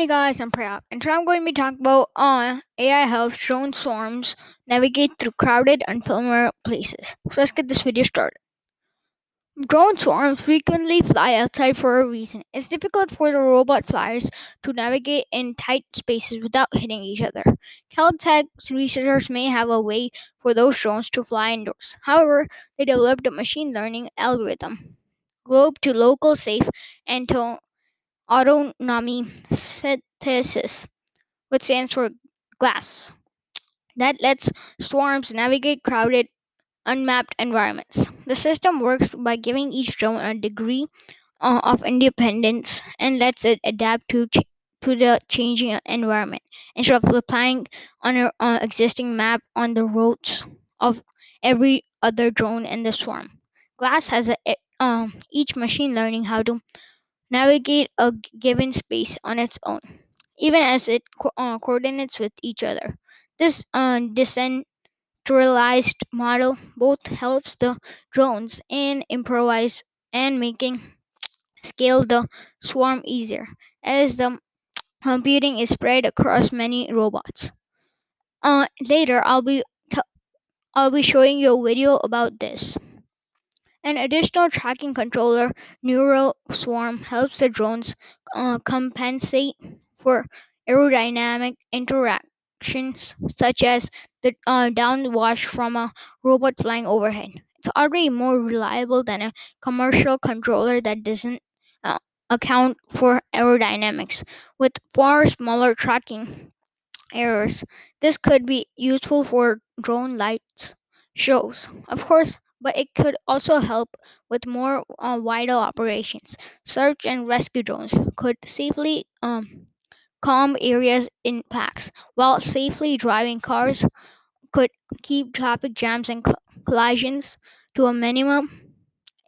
Hey guys, I'm Prayag, and today I'm going to be talking about uh, AI helps drone swarms navigate through crowded, and unfamiliar places. So let's get this video started. Drone swarms frequently fly outside for a reason. It's difficult for the robot flyers to navigate in tight spaces without hitting each other. Caltech researchers may have a way for those drones to fly indoors. However, they developed a machine learning algorithm, globe to local safe, and to autonomy synthesis, which stands for GLAS, that lets swarms navigate crowded, unmapped environments. The system works by giving each drone a degree uh, of independence and lets it adapt to ch- to the changing environment instead of relying on an uh, existing map on the routes of every other drone in the swarm. GLAS has a, um, each machine learning how to navigate a given space on its own, even as it co- uh, coordinates with each other. This uh, decentralized model both helps the drones in improvise and making scale the swarm easier as the computing is spread across many robots. Uh, later, I'll be t- I'll be showing you a video about this. An additional tracking controller, Neural Swarm, helps the drones uh, compensate for aerodynamic interactions such as the uh, downwash from a robot flying overhead. It's already more reliable than a commercial controller that doesn't uh, account for aerodynamics. With far smaller tracking errors. This could be useful for drone lights shows, of course, but it could also help with more uh, vital operations. Search and rescue drones could safely um, calm areas in packs, while self-driving cars could keep traffic jams and co- collisions to a minimum.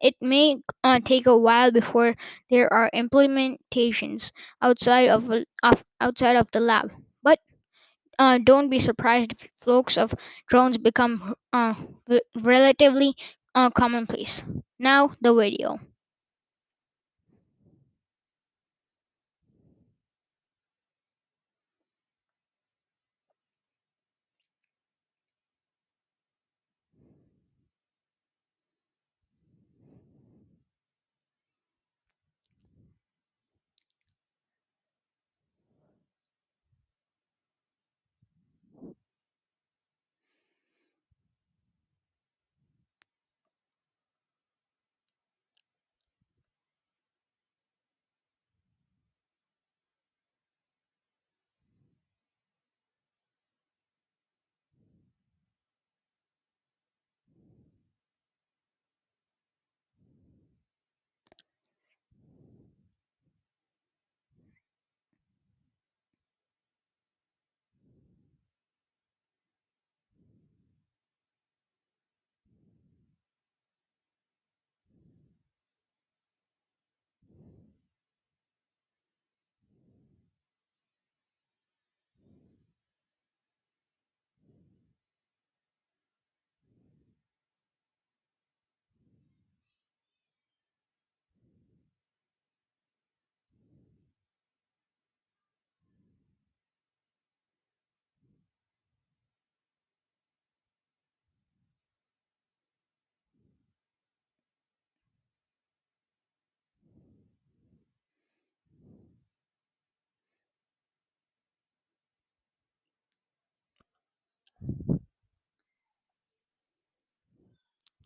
It may uh, take a while before there are implementations outside of, of outside of the lab, but uh, don't be surprised if flocks of drones become uh, relatively uh, commonplace. Now, the video.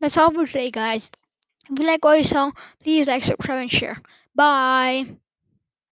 That's all for today, guys. If you like what you saw, please like, subscribe, and share. Bye.